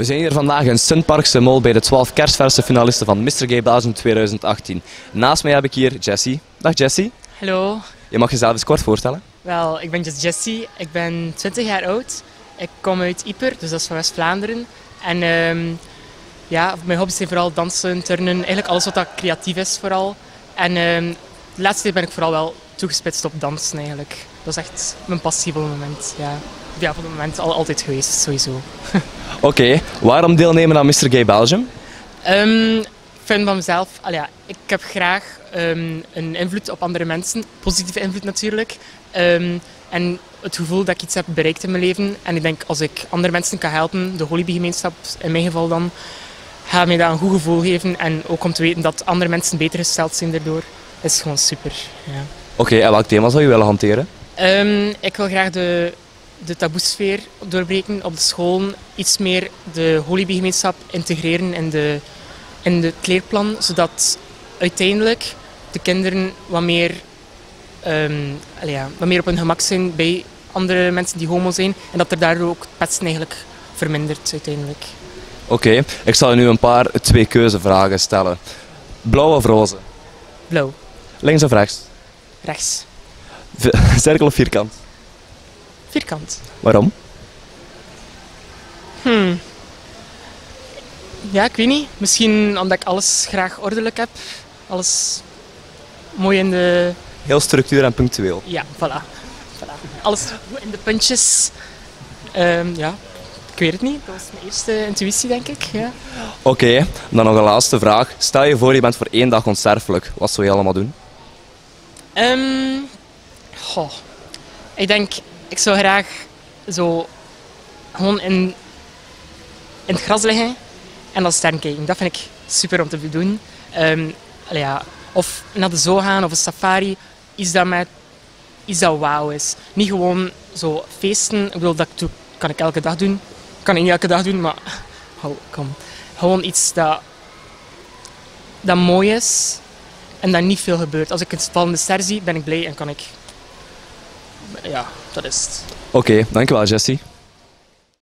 We zijn hier vandaag in Sunparkse Mall bij de 12 kerstverse finalisten van Mr. Gay Belgium 2018. Naast mij heb ik hier Jessie. Dag Jessie. Hallo, Je mag jezelf eens kort voorstellen. wel, ik ben Jessie. Ik ben 20 jaar oud. Ik kom uit Ieper, dus dat is van West-Vlaanderen. En ehm, ja, mijn hobby's zijn vooral dansen, turnen, eigenlijk alles wat dat creatief is vooral. En ehm, de laatste tijd ben ik vooral wel toegespitst op dansen eigenlijk. Dat is echt mijn passie het moment. Ja, ja voor het moment al, altijd geweest, sowieso. Oké, waarom deelnemen aan Mr. Gay Belgium? Ehm, ik vind van mezelf, al ja, ik heb graag ehm, een invloed op andere mensen, positieve invloed natuurlijk. Ehm, en het gevoel dat ik iets heb bereikt in mijn leven. En ik denk, als ik andere mensen kan helpen, de Holibi-gemeenschap in mijn geval dan, gaat mij dat een goed gevoel geven. En ook om te weten dat andere mensen beter gesteld zijn daardoor, is gewoon super. Ja. Oké, en welk thema zou je willen hanteren? Ik wil graag de, de taboesfeer doorbreken op de scholen. Iets meer de Holibi-gemeenschap integreren in, de, in het leerplan, zodat uiteindelijk de kinderen wat meer, allee ja, wat meer op hun gemak zijn bij andere mensen die homo zijn. En dat er daardoor ook het eigenlijk vermindert uiteindelijk. Oké, ik zal je nu een paar twee keuzevragen stellen. Blauw of roze? Blauw, Links of rechts? rechts, Cirkel of vierkant? Vierkant. Waarom? Hmm. Ja, ik weet niet. Misschien omdat ik alles graag ordelijk heb. Alles mooi in de... Heel structuur en punctueel. Ja, voilà. voilà. Alles goed in de puntjes. Ehm, ja, ik weet het niet. Dat was mijn eerste intuïtie, denk ik. Ja. Oké, dan nog een laatste vraag. Stel je voor je bent voor één dag onsterfelijk. Wat zou je allemaal doen? Ehm, goh. Ik denk, ik zou graag zo gewoon in, in het gras liggen en dan sterren kijken. Dat vind ik super om te doen. Ehm, ja, of naar de zoo gaan of een safari. Iets dat, met, iets dat wauw is. Niet gewoon zo feesten. Ik bedoel, dat kan ik elke dag doen. Kan ik niet elke dag doen, maar kom. Gewoon iets dat, dat mooi is en dat niet veel gebeurt. Als ik een vallende ster zie, ben ik blij en kan ik... Ja, dat is. Oké, dankjewel Jessie.